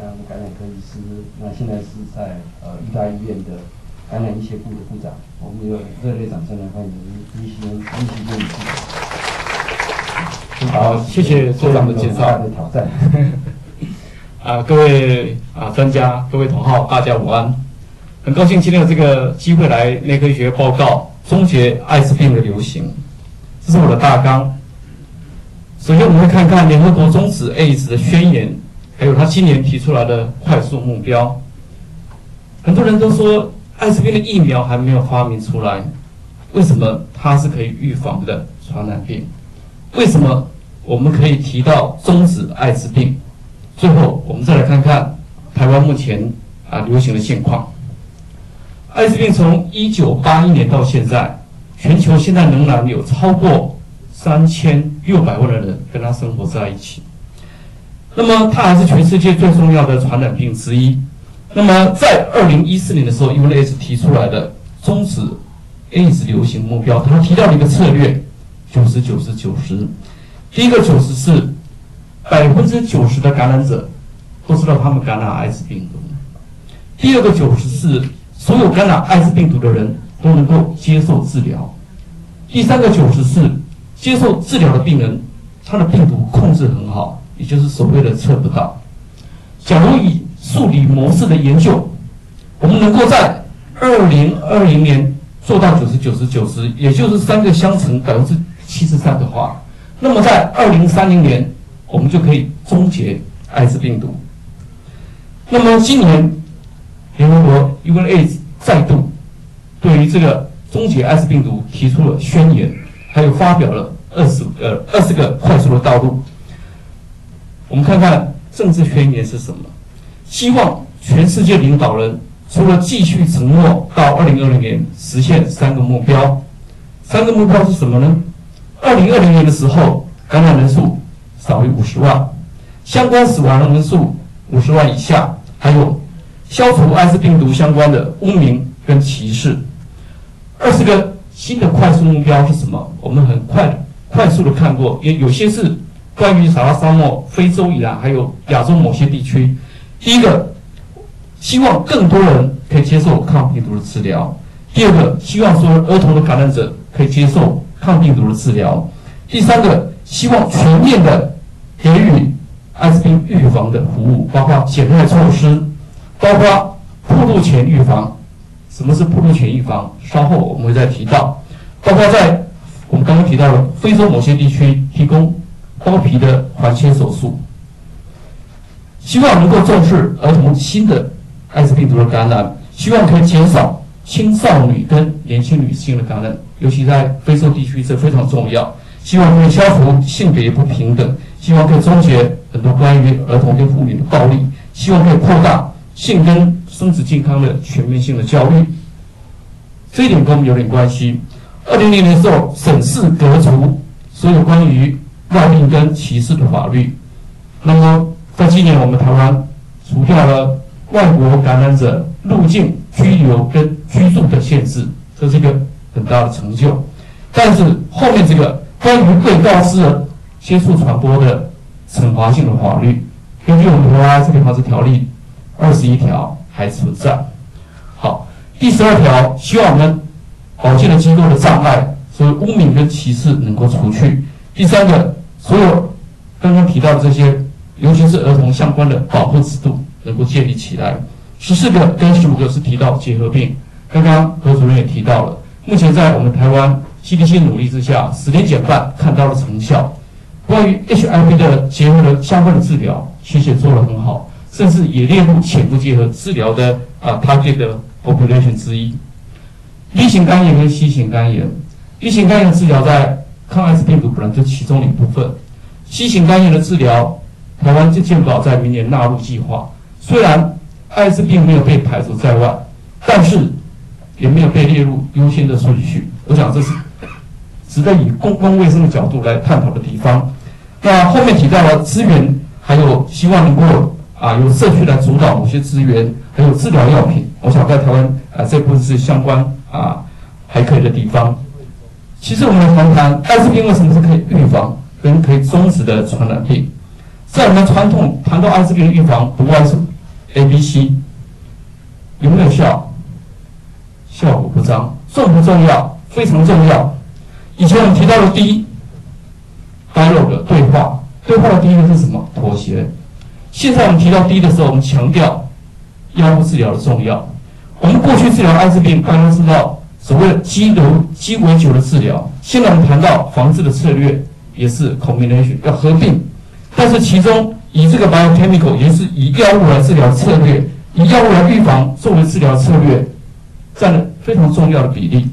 感染科医师，那现在是在呃医大医院的感染医学部的部长。我们有热烈掌声来欢迎李希林、李希林医师。好，谢谢所长的介绍。的挑战。啊，各位啊专家，各位同好，大家午安。很高兴今天有这个机会来内科学报告终结艾滋病的流行。这是我的大纲。首先，我们会看看联合国终止 AIDS 的宣言，还有他今年提出来的快速目标。很多人都说艾滋病的疫苗还没有发明出来，为什么它是可以预防的传染病？为什么我们可以提到终止艾滋病？最后，我们再来看看台湾目前啊流行的现况。艾滋病从一九八一年到现在，全球现在仍然有超过。三千六百万的人跟他生活在一起，那么它还是全世界最重要的传染病之一。那么在二零一四年的时候，UNAS 提出来的终止 AIDS 流行目标，它提到了一个策略：九十九十九十。第一个九十是百分之九十的感染者都知道他们感染艾滋病毒；第二个九十是所有感染艾滋病毒的人都能够接受治疗；第三个九十是。接受治疗的病人，他的病毒控制很好，也就是所谓的测不到。假如以数理模式的研究，我们能够在二零二零年做到九十九十九十，也就是三个相乘百分之七十三的话，那么在二零三零年，我们就可以终结艾滋病毒。那么今年，联合国 UNAIDS 再度对于这个终结艾滋病毒提出了宣言。还有发表了二十呃二十个快速的道路。我们看看政治宣言是什么？希望全世界领导人除了继续承诺到二零二零年实现三个目标，三个目标是什么呢？二零二零年的时候，感染人数少于五十万，相关死亡人数五十万以下，还有消除艾滋病毒相关的污名跟歧视，二十个。新的快速目标是什么？我们很快快速的看过，也有些是关于撒哈拉沙漠、非洲、以南还有亚洲某些地区。第一个，希望更多人可以接受抗病毒的治疗；第二个，希望说儿童的感染者可以接受抗病毒的治疗；第三个，希望全面的给予艾滋病预防的服务，包括减害措施，包括铺路前预防。什么是铺路前预防？稍后我们会再提到，包括在我们刚刚提到的非洲某些地区提供包皮的环切手术，希望能够重视儿童新的艾滋病毒的感染，希望可以减少青少年跟年轻女性的感染，尤其在非洲地区这非常重要。希望可以消除性别不平等，希望可以终结很多关于儿童跟妇女的暴力，希望可以扩大性跟。生殖健康的全面性的教育，这一点跟我们有点关系。二零零年的时候，省市革除所有关于外病跟歧视的法律。那么，在今年，我们台湾除掉了外国感染者入境、居留跟居住的限制，这是一个很大的成就。但是后面这个关于被告知人接触传播的惩罚性的法律，根据我们台湾这个法治条例二十一条。还存在。好，第十二条，希望我们保健的机构的障碍，所以污名跟歧视能够除去。第三个，所有刚刚提到的这些，尤其是儿童相关的保护制度能够建立起来。十四个跟十五个是提到结核病，刚刚何主任也提到了，目前在我们台湾 CDC 努力之下，十年减半看到了成效。关于 HIV 的结合的相关的治疗，其实也做得很好。甚至也列入潜伏结合治疗的啊，target 的 population 之一。B 型肝炎跟 C 型肝炎，B 型肝炎治疗在抗艾滋病毒本来就其中的一部分。C 型肝炎的治疗，台湾就健保在明年纳入计划。虽然艾滋病没有被排除在外，但是也没有被列入优先的顺序。我想这是值得以公共卫生的角度来探讨的地方。那后面提到了资源，还有希望能够。啊，由社区来主导某些资源，还有治疗药品。我想在台湾啊，这部分是相关啊还可以的地方。其实我们来谈谈艾滋病为什么是可以预防跟可以终止的传染病。在我们传统谈到艾滋病的预防，不外是 A、B、C，有没有效？效果不彰，重不重要？非常重要。以前我们提到的 D，dialogue 对话，对话的第一个是什么？妥协。现在我们提到 D 的时候，我们强调药物治疗的重要。我们过去治疗艾滋病，大家知道所谓的鸡流鸡尾酒的治疗。现在我们谈到防治的策略，也是 combination 要合并，但是其中以这个 biochemical 也是以药物来治疗策略，以药物来预防作为治疗策略，占了非常重要的比例。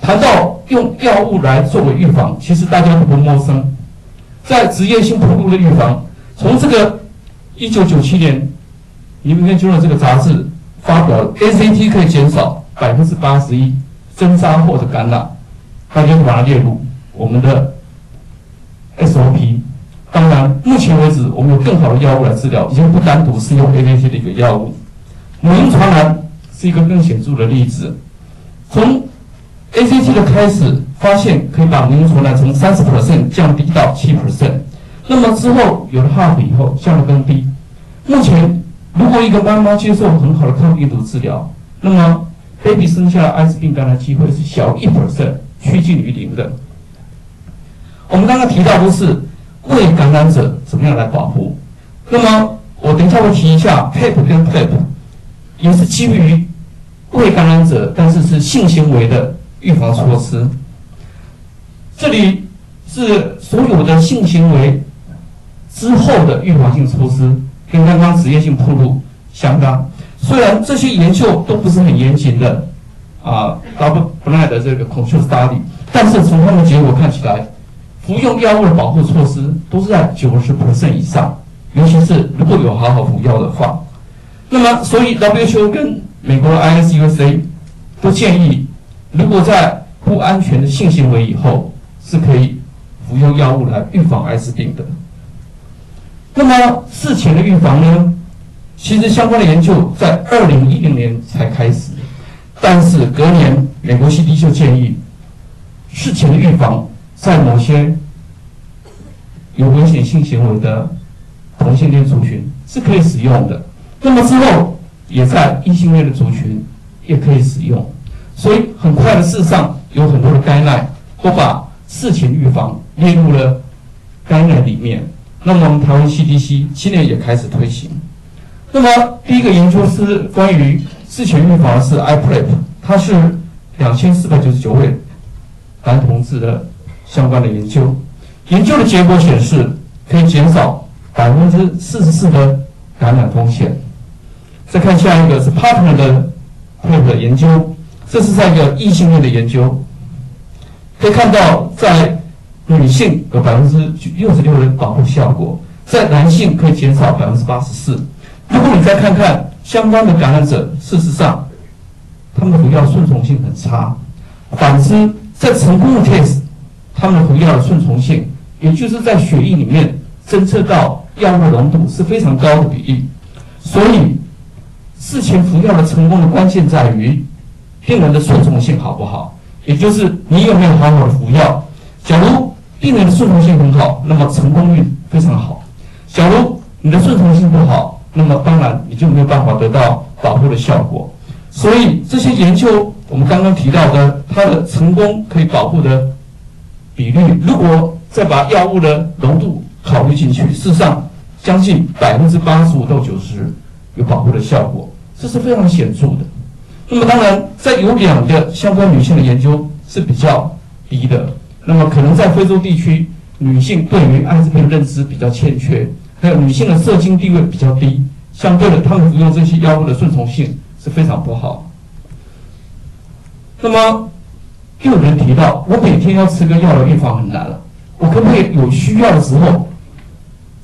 谈到用药物来作为预防，其实大家都不陌生，在职业性暴露的预防，从这个一九九七年，你们研究了这个杂志发表，ACT 可以减少百分之八十一针扎或者感染，大家把它列入我们的 SOP。当然，目前为止我们有更好的药物来治疗，已经不单独是用 ACT 的一个药物。母婴传染是一个更显著的例子，从 ACT 的开始发现可以把母婴传染从三十 percent 降低到七 percent。那么之后有了 HAP 以后降得更低。目前，如果一个妈妈接受很好的抗病毒治疗，那么 baby 生下艾滋病感染机会是小一 percent，趋近于零的。我们刚刚提到都是为感染者怎么样来保护。那么我等一下会提一下 PEP 跟 PEP，也是基于为感染者，但是是性行为的预防措施。这里是所有的性行为。之后的预防性措施跟刚刚职业性暴露相当，虽然这些研究都不是很严谨的啊，double blind 的这个 control study，但是从他们结果看起来，服用药物的保护措施都是在九十 percent 以上，尤其是如果有好好服药的话，那么所以 WHO 跟美国的 ISUSA 都建议，如果在不安全的性行为以后是可以服用药物来预防艾滋病的。那么事前的预防呢？其实相关的研究在二零一零年才开始，但是隔年美国 CDC 就建议，事前的预防在某些有危险性行为的同性恋族群是可以使用的。那么之后也在异性恋的族群也可以使用，所以很快的，事实上有很多的概念都把事前预防列入了概念里面。那么我们台湾 CDC 今年也开始推行。那么第一个研究是关于事前预防是 iPrep，它是两千四百九十九位男同志的相关的研究。研究的结果显示，可以减少百分之四十四的感染风险。再看下一个是 Partner 的 Prep 研究，这是在一个异性恋的研究，可以看到在。女性有百分之六十六的保护效果，在男性可以减少百分之八十四。如果你再看看相关的感染者，事实上，他们的服药顺从性很差。反之，在成功的 case，他们的服药的顺从性，也就是在血液里面侦测到药物浓度是非常高的比例。所以，事前服药的成功的关键在于病人的顺从性好不好，也就是你有没有好好的服药。假如病人的顺从性很好，那么成功率非常好。假如你的顺从性不好，那么当然你就没有办法得到保护的效果。所以这些研究，我们刚刚提到的，它的成功可以保护的比率，如果再把药物的浓度考虑进去，事实上将近百分之八十五到九十有保护的效果，这是非常显著的。那么当然，在有两个相关女性的研究是比较低的。那么可能在非洲地区，女性对于艾滋病认知比较欠缺，还有女性的射精地位比较低，相对的，她们服用这些药物的顺从性是非常不好。那么又有人提到，我每天要吃个药来预防很难了，我可不可以有需要的时候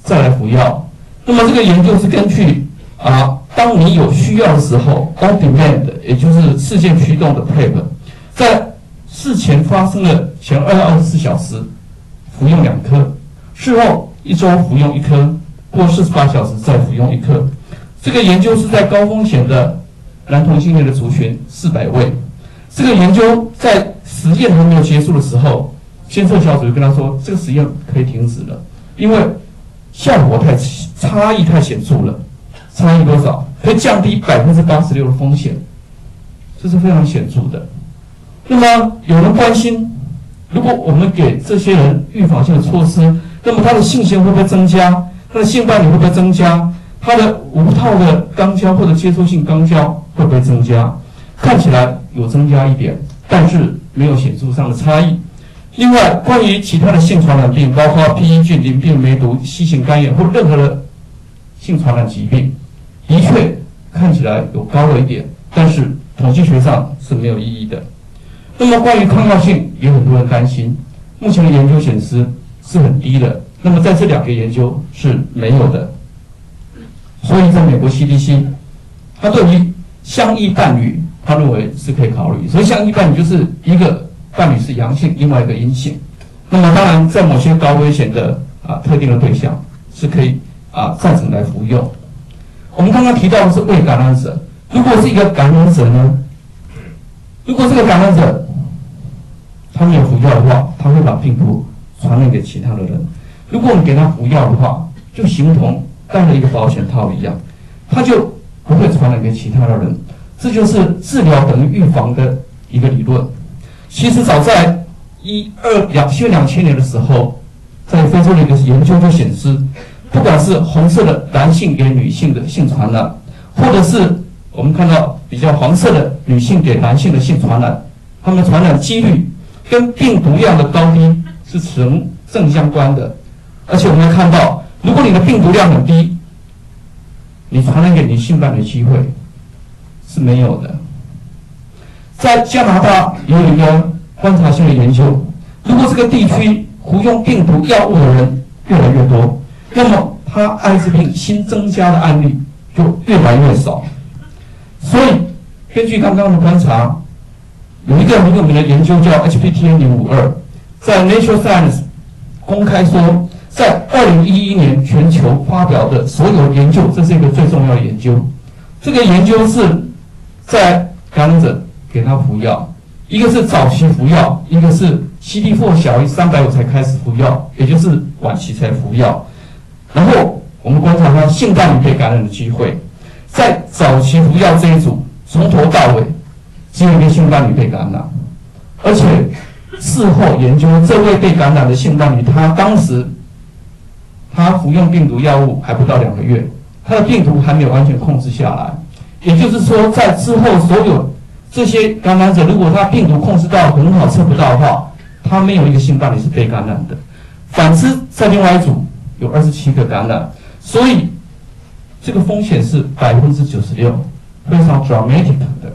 再来服药？那么这个研究是根据啊，当你有需要的时候，on demand，也就是事件驱动的 prep，在事前发生的前二二十四小时服用两颗，事后一周服用一颗，过四十八小时再服用一颗。这个研究是在高风险的男同性恋的族群四百位。这个研究在实验还没有结束的时候，监测小组就跟他说，这个实验可以停止了，因为效果太差异太显著了，差异多少？可以降低百分之八十六的风险，这是非常显著的。那么有人关心，如果我们给这些人预防性的措施，那么他的性行会不会增加？他的性伴侣会不会增加？他的无套的肛交或者接触性肛交会不会增加？看起来有增加一点，但是没有显著上的差异。另外，关于其他的性传染病，包括皮衣菌、淋病、梅毒、细型肝炎或任何的性传染疾病，的确看起来有高了一点，但是统计学上是没有意义的。那么，关于抗药性，也有很多人担心。目前的研究显示是很低的。那么，在这两个研究是没有的。所以，在美国 CDC，他对于相异伴侣，他认为是可以考虑。所以，相异伴侣就是一个。伴侣是阳性，另外一个阴性。那么当然，在某些高危险的啊特定的对象是可以啊赞成来服用。我们刚刚提到的是未感染者，如果是一个感染者呢？如果这个感染者他没有服药的话，他会把病毒传染给其他的人。如果我们给他服药的话，就形同戴了一个保险套一样，他就不会传染给其他的人。这就是治疗等于预防的一个理论。其实早在一二两千两千年的时候，在非洲的一个研究就显示，不管是红色的男性给女性的性传染，或者是我们看到比较黄色的女性给男性的性传染，他们传染几率跟病毒量的高低是成正相关的。而且我们看到，如果你的病毒量很低，你传染给你性伴侣机会是没有的。在加拿大有一个观察性的研究，如果这个地区服用病毒药物的人越来越多，那么他艾滋病新增加的案例就越来越少。所以，根据刚刚的观察，有一个很有名的研究叫 HPTN 零五二，在 Nature Science 公开说，在二零一一年全球发表的所有研究，这是一个最重要的研究。这个研究是在感染者。给他服药，一个是早期服药，一个是 CD4 小于三百五才开始服药，也就是晚期才服药。然后我们观察他性伴侣被感染的机会，在早期服药这一组，从头到尾只有一个性伴侣被感染，而且事后研究这位被感染的性伴侣，他当时他服用病毒药物还不到两个月，他的病毒还没有完全控制下来，也就是说在之后所有。这些感染者，如果他病毒控制到很好测不到的话，他没有一个性伴侣是被感染的。反之，在另外一组有二十七个感染，所以这个风险是百分之九十六，非常 dramatic 的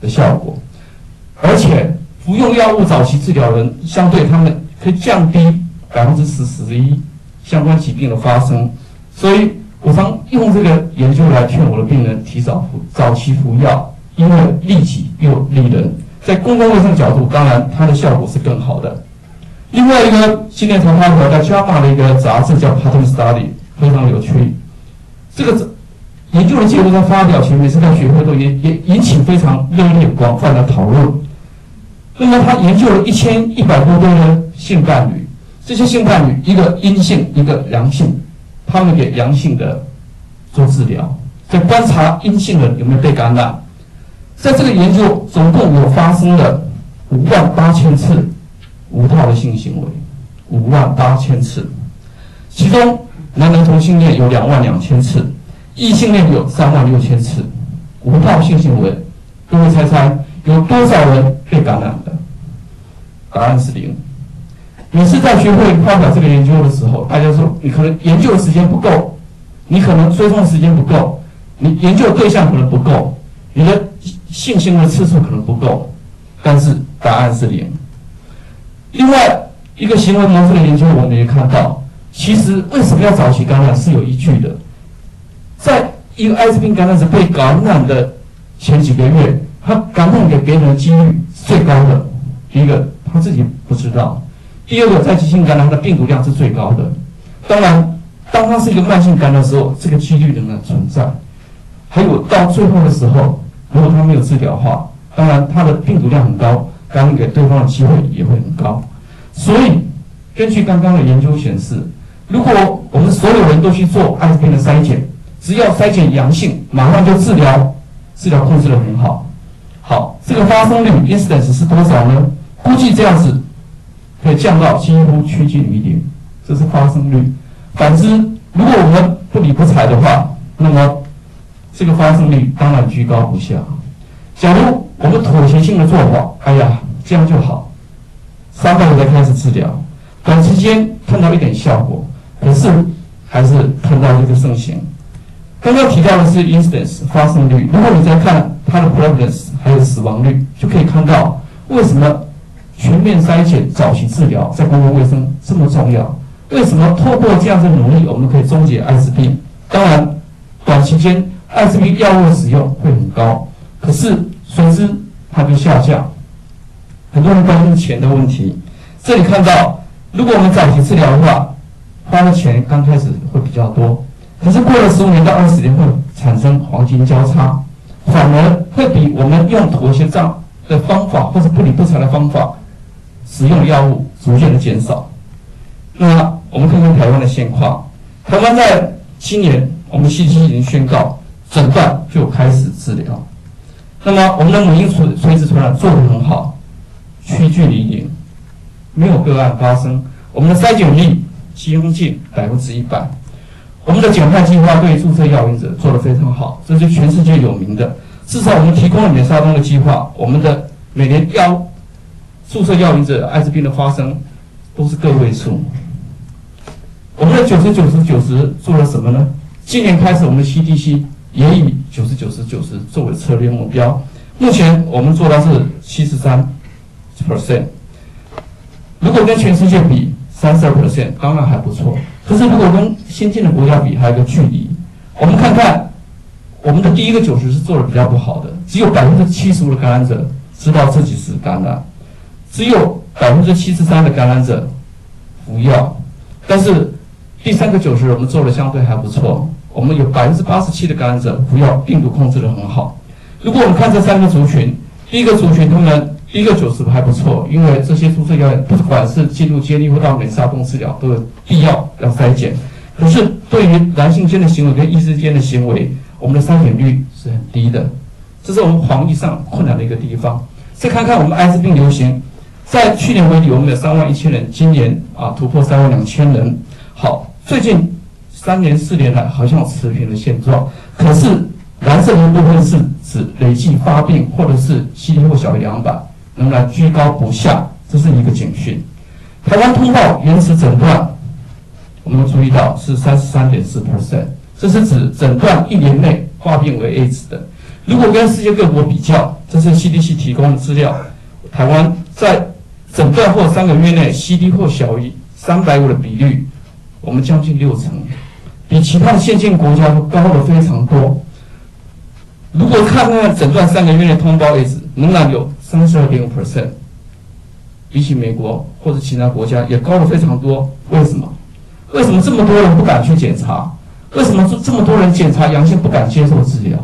的效果。而且服用药物早期治疗人，相对他们可以降低百分之十十一相关疾病的发生。所以我常用这个研究来劝我的病人提早服早期服药。因为利己又利人，在公共卫生角度，当然它的效果是更好的。另外一个今年才发表在《JAMA》的一个杂志叫《Pattern Study》，非常有趣。这个研究的结果在发表前，每次在学会都也也引起非常热烈广泛的讨论。那么他研究了一千一百多对的性伴侣，这些性伴侣一个阴性，一个阳性，他们给阳性的做治疗，在观察阴性的有没有被感染。在这个研究总共有发生了五万八千次无套的性行为，五万八千次，其中男男同性恋有两万两千次，异性恋有三万六千次，无套性行为，各位猜猜有多少人被感染的？答案是零。每次在学会发表这个研究的时候，大家说你可能研究的时间不够，你可能追踪的时间不够，你研究的对象可能不够，你的。性行为次数可能不够，但是答案是零。另外一个行为模式的研究，我们也看到，其实为什么要早期感染是有依据的。在一个艾滋病感染者被感染的前几个月，他感染给别人的几率最高的。第一个他自己不知道，第二个在急性感染的病毒量是最高的。当然，当他是一个慢性感染的时候，这个几率仍然存在。还有到最后的时候。如果他没有治疗的话，当然他的病毒量很高，感染给对方的机会也会很高。所以，根据刚刚的研究显示，如果我们所有人都去做艾滋病的筛检，只要筛检阳性，马上就治疗，治疗控制的很好。好，这个发生率 incidence 是多少呢？估计这样子可以降到几乎趋近于零，这是发生率。反之，如果我们不理不睬的话，那么这个发生率当然居高不下。假如我们妥协性的做法，哎呀，这样就好，三个月才开始治疗，短时间看到一点效果，可是还是看到一个盛行。刚刚提到的是 incidence 发生率，如果你再看它的 prevalence 还有死亡率，就可以看到为什么全面筛检、早期治疗在公共卫生这么重要。为什么透过这样的努力，我们可以终结艾滋病？当然，短期间艾滋病药物使用会很高，可是随之它就下降。很多人关心钱的问题，这里看到，如果我们早期治疗的话，花的钱刚开始会比较多，可是过了十五年到二十年会产生黄金交叉，反而会比我们用妥协账的方法或者不理不睬的方法使用药物逐渐的减少。那我们看看台湾的现况，台湾在今年，我们 CDC 已经宣告诊断就开始治疗。那么我们的母婴垂垂直传染做得很好，趋距离零，没有个案发生。我们的筛检率将近百分之一百。我们的减碳计划对注册药引者做得非常好，这是全世界有名的。至少我们提供了免沙东的计划，我们的每年药注射药引者艾滋病的发生都是个位数。我们的九十九十九十做了什么呢？今年开始，我们的 CDC 也以九十九十九十作为策略目标。目前我们做到是七十三 percent。如果跟全世界比，三十二 percent 当然还不错。可是如果跟先进的国家比，还有个距离。我们看看，我们的第一个九十是做的比较不好的，只有百分之七十五的感染者知道自己是感染，只有百分之七十三的感染者服药，但是。第三个九十，我们做的相对还不错。我们有百分之八十七的感染者服药，病毒控制的很好。如果我们看这三个族群，第一个族群他们第一个九十还不错，因为这些注射药不管是进入接力或到美沙酮治疗，都有必要要筛检。可是对于男性间的行为跟异性间的行为，我们的筛检率是很低的，这是我们防疫上困难的一个地方。再看看我们艾滋病流行，在去年为例，我们有三万一千人，今年啊突破三万两千人。好。最近三年四年来，好像持平的现状。可是蓝色的部分是指累计发病或者是 CD 或小于两百，仍然居高不下，这是一个警讯。台湾通报延迟诊断，我们注意到是三十三点四 percent，这是指诊断一年内发病为 AIDS 的。如果跟世界各国比较，这是 CDC 提供的资料，台湾在诊断后三个月内 CD 或小于三百五的比率。我们将近六成，比其他的先进国家都高了非常多。如果看那诊断三个月内通报率仍然有三十二点五 percent，比起美国或者其他国家也高了非常多。为什么？为什么这么多人不敢去检查？为什么这这么多人检查阳性不敢接受治疗？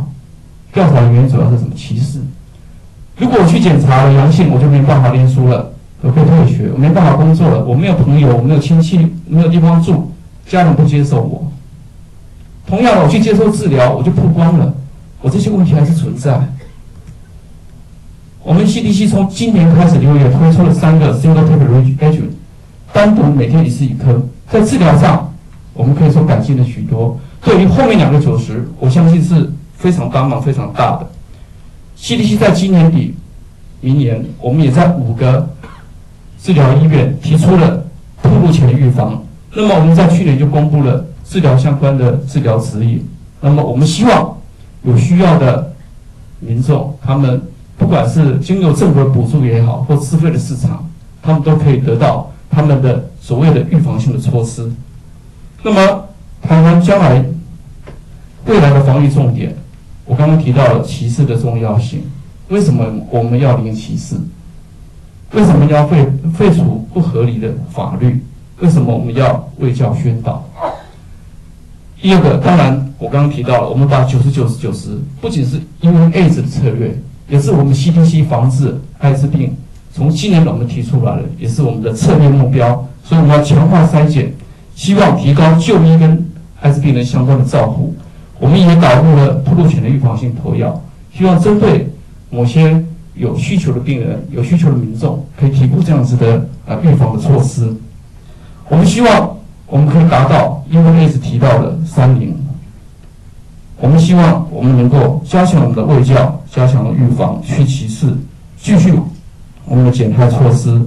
调查的原因主要是什么？歧视。如果我去检查了阳性，我就没办法念书了，我可以退学，我没办法工作了，我没有朋友，我没有亲戚，没有地方住。家人不接受我，同样的，我去接受治疗，我就曝光了，我这些问题还是存在。我们 CDC 从今年开始六月推出了三个 single tablet regimen，单独每天一次一颗，在治疗上，我们可以说改进了许多。对于后面两个九十，我相信是非常帮忙非常大的。CDC 在今年底、明年，我们也在五个治疗医院提出了突入前预防。那么我们在去年就公布了治疗相关的治疗指引。那么我们希望有需要的民众，他们不管是经由政府的补助也好，或自费的市场，他们都可以得到他们的所谓的预防性的措施。那么台湾将来未来的防疫重点，我刚刚提到了歧视的重要性。为什么我们要零歧视？为什么要废废除不合理的法律？为什么我们要为教宣导？第二个，当然我刚刚提到了，我们把九十九十九十，不仅是因为 AIDS 的策略，也是我们 CDC 防治艾滋病从今年我们提出来的，也是我们的策略目标。所以我们要强化筛检，希望提高就医跟艾滋病人相关的照顾。我们也导入了铺路前的预防性投药，希望针对某些有需求的病人、有需求的民众，可以提供这样子的啊预防的措施。我们希望我们可以达到因为一直提到的三零。我们希望我们能够加强我们的卫教，加强预防，去其次，继续我们的减害措施。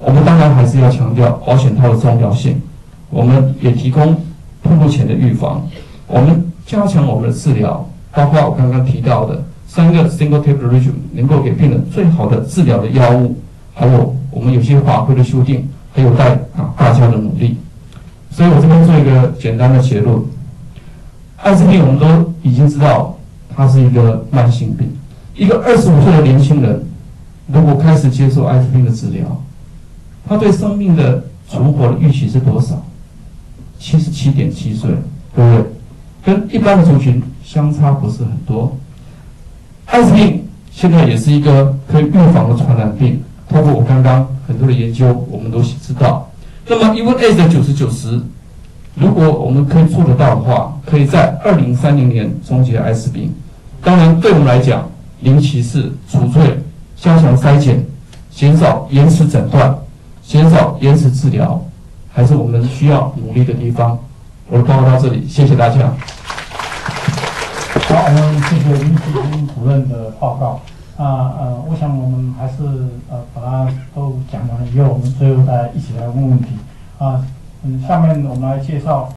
我们当然还是要强调保险套的重要性。我们也提供铺路前的预防，我们加强我们的治疗，包括我刚刚提到的三个 single table regime 能够给病人最好的治疗的药物，还有我们有些法规的修订，还有待啊大家的努力。所以我这边做一个简单的结论。艾滋病我们都已经知道，它是一个慢性病。一个二十五岁的年轻人，如果开始接受艾滋病的治疗，他对生命的存活的预期是多少？七十七点七岁，对不对？跟一般的族群相差不是很多。艾滋病现在也是一个可以预防的传染病，通过我刚刚很多的研究，我们都知道。那么，因为 AIDS 的九十九十。如果我们可以做得到的话，可以在二零三零年终结艾滋病。当然，对我们来讲，零歧视、除罪、加强筛检、减少延迟诊断、减少延迟治疗，还是我们需要努力的地方。我的报告到这里，谢谢大家。好，我们谢谢林启军主任的报告。啊呃，我想我们还是呃把它都讲完了以后，我们最后再一起来问问题。啊。嗯，下面我们来介绍。